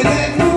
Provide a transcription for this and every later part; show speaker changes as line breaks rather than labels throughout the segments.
again.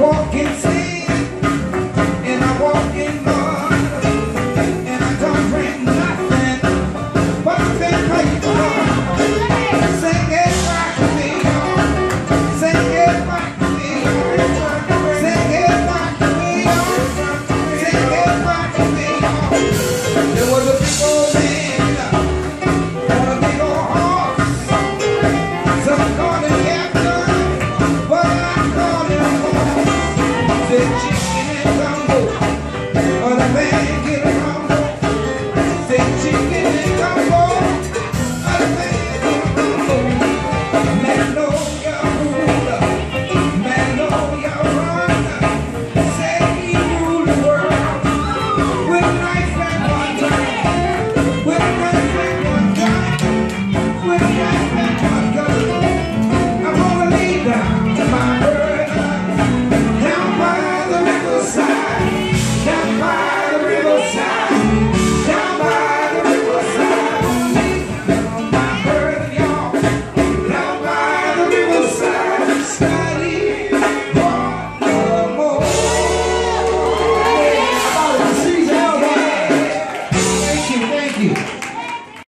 walking sky.